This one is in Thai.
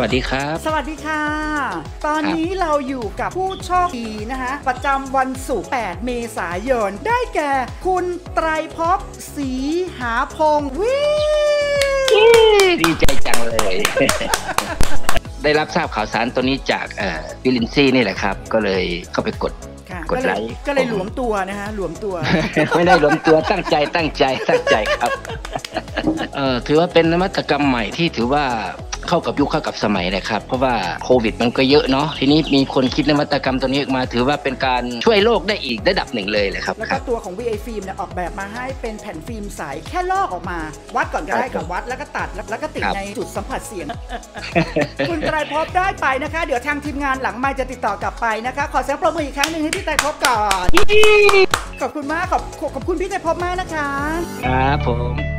วัสดีครับ สวัสดีค่ะ ตอนนี้เราอยู่กับผู้โชคดีนะคะ ประจำวันศุกร์ 8 เมษายน ได้แก่ คุณไตรภพศรีหาพงศ์วิดีใจจังเลย ได้รับทราบข่าวสารตัวนี้จากเอ่อวิลินซี่นี่แหละครับ ก็เลยเข้าไปกดค่ะกดไลค์ก็เลยหลวมตัวนะคะหลวมตัว ไม่ได้รวมตัวตั้งใจตั้งใจตั้งใจครับเอ่อถือว่าเป็นนวัตกรรมใหม่ที่ถือว่า เข้ากับยุคเข้ากับสมัยนะครับ เพราะว่าโควิดมันก็เยอะเนาะทีนี้มีคนคิดนวัตกรรมตัวนี้ออกมา ถือว่าเป็นการช่วยโลกได้อีกระดับหนึ่งเลยเลยครับแล้วคก็รับตัวของ VA ฟิล์มเนี่ยออกแบบมาให้เป็นแผ่นฟิล์มใสแค่ลอกออกมา วัดก่อนก็ได้ครักับบวัดแล้วก็ตัดแล้วแล้วก็ติดครับในจุดสัมผัสเสียง คุณไตรภพได้ไปนะคะ เดี๋ยวทางทีมงานหลังไมค์จะติดต่อกลับไปนะคะ ขอเสียงปรบมืออีกครั้งหนึ่งให้พี่ไตรภพก่อนขอบคุณมากขอบขอบคุณพี่ไตรภพมากนะคะ ครับผม